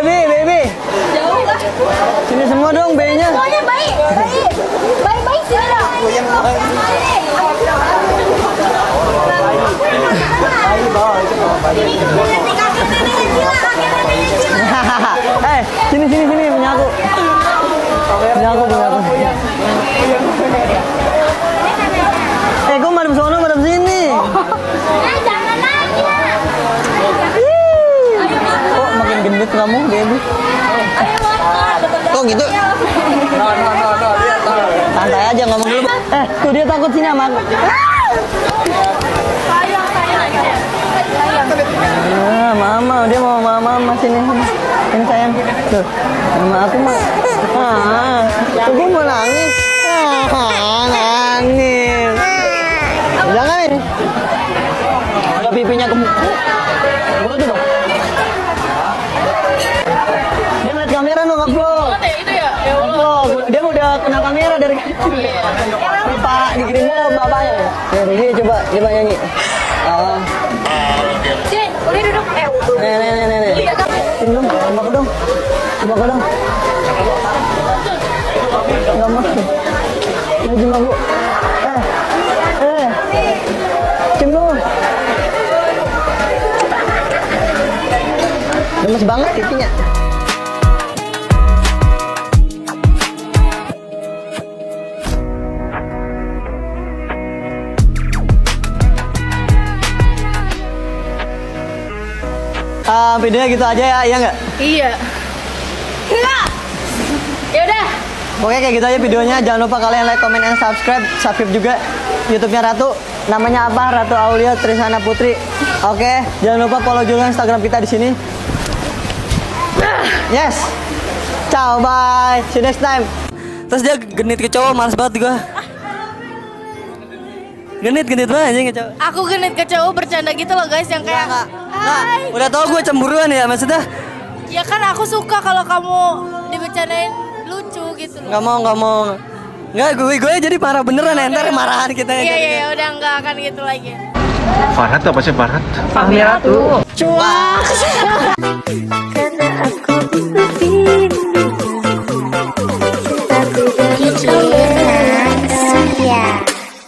baby, baby. Jauh lah. Sini semua dong B-nya. Semuanya baik, baik. Baik, baik sini dong. Kakek neneknya kamu, baby? Kok gitu? Santai aja ngomong dulu. Eh, tuh dia takut sini sama aku. Sayang, sayang, sayang. Ah, mama, dia mau mama mama sini. Ini sayang. Tuh, sama aku mah. Ah, tuh gue mau nangis. Pak, dikirim dulu bapaknya. Ya, coba, coba nyanyi. Udah duduk. Eh. Nih, nih, nih, nih, coba ke dong. Ke mau. Eh. Lemes banget pipinya. Ah, videonya gitu aja ya, iya nggak? Iya. Enggak. Ya udah. Pokoknya kayak gitu aja videonya. Jangan lupa kalian like, comment, and subscribe. Subscribe juga YouTube-nya Ratu. Namanya apa? Ratu Aulia Trisana Putri. Oke, jangan lupa follow juga Instagram kita di sini. Yes. Ciao, bye. See you next time. Terus dia genit ke cowok, males banget gua. Genit, genit banget anjing ke cowok. Aku genit ke cowok bercanda gitu loh guys yang kayak Nggak, nggak. Udah tau gue cemburuan ya maksudnya. Ya kan aku suka kalau kamu dibercandain lucu gitu loh. Nggak mau, nggak mau. Nggak, gue gue jadi marah beneran ya. Ntar marahan kita ya. Iya iya iya, udah nggak akan gitu lagi. Farhat apa sih Farhat? Fahmi Ratu. Cuak.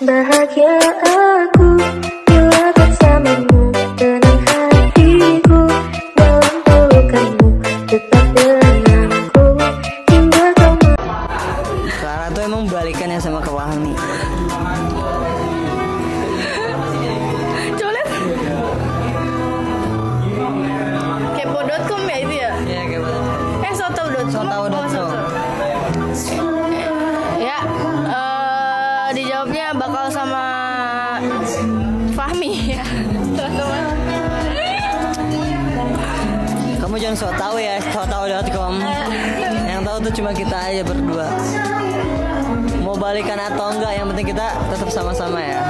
Bahagia aku Bila bersamamu Tenang hatiku Dalam pelukanmu Tetap denganku Hingga kau Clara tuh emang balikannya sama ke lihat. Kepo.com ya itu ya? Iya kayak gitu. Eh soto.com. Soto.com. Oh, soto. Ya, dijawabnya bakal sama Fahmi ya. Teman-teman. Kamu jangan sok tahu ya, tahu.com. Yang tahu tuh cuma kita aja berdua. Mau balikan atau enggak, yang penting kita tetap sama-sama ya.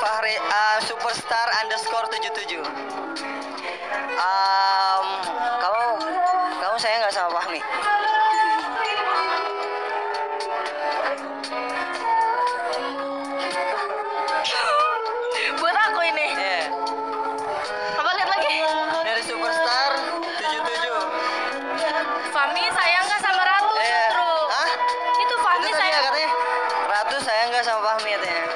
Fahri uh, Superstar underscore 77 um, Kamu Kamu sayang nggak sama Fahmi? Buat aku ini. Iya Apa lihat lagi? Dari Superstar 77 Fahmi sayang nggak sama Ratu justru? Hah? Itu Fahmi Itu tadi sayang. ya katanya Ratu sayang nggak sama Fahmi katanya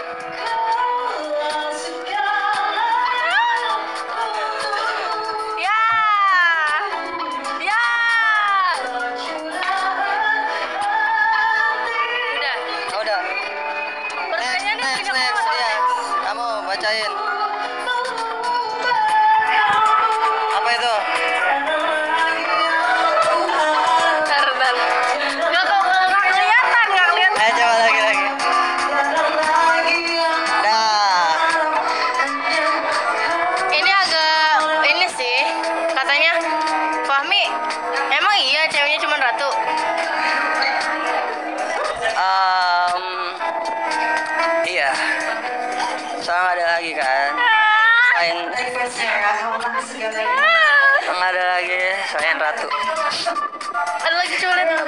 iya. Soalnya ada lagi kan. Lain. Yang ada lagi Soyan Ratu. Ada lagi coba lihat.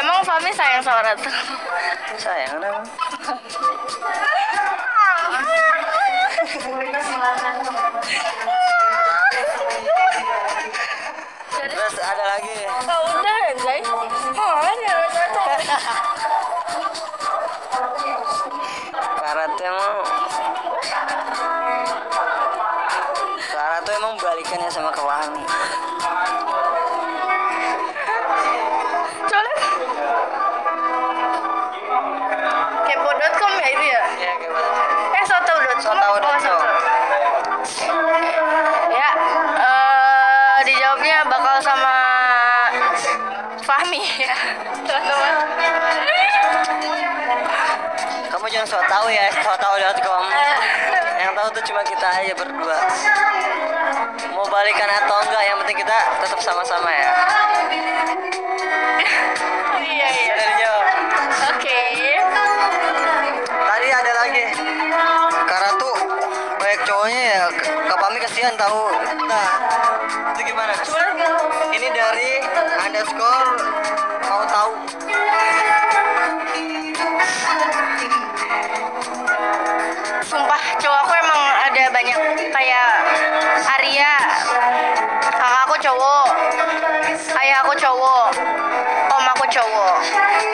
Emang Fahmi sayang sama Ratu? Sayang dong. Terus ada lagi. Oh, udah guys. Ratu tahu ya, tahu.com. Yang tahu tuh cuma kita aja berdua. Mau balikan atau enggak, yang penting kita tetap sama-sama ya. Iya, iya. Dijawab. Oke. Tadi ada lagi. Karena tuh banyak cowoknya ya, Kak Pami kasihan tahu. Nah, itu gimana? Ini dari underscore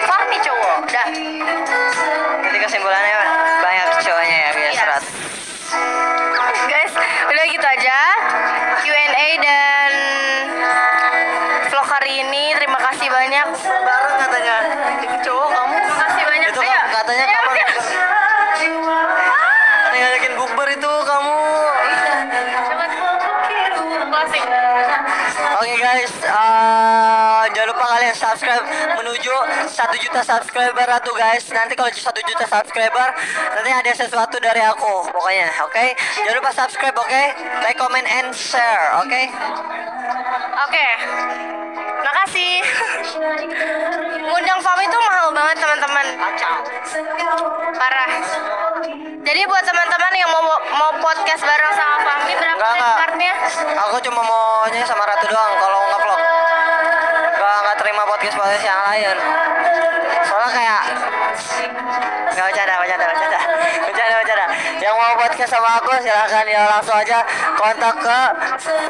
Fahmi cowok, dah. Jadi kesimpulannya banyak cowoknya ya biar Iya. serat. Guys, udah gitu aja Q&A dan vlog hari ini. Terima kasih banyak. Bareng katanya. 1 juta subscriber tuh guys. Nanti kalau 1 juta subscriber, nanti ada sesuatu dari aku pokoknya, oke? Jangan lupa subscribe, oke? Like, comment, and share, oke? Oke. Makasih. Ngundang Fahmi itu mahal banget teman-teman. Parah. Jadi buat teman-teman yang mau mau podcast bareng sama Fahmi berapa Enggak? Aku cuma maunya sama Ratu doang kalau nggak bercanda, bercanda, bercanda, bercanda, bercanda. Yang mau podcast sama aku silahkan ya langsung aja kontak ke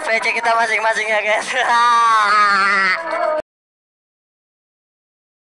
PC kita masing-masing ya guys.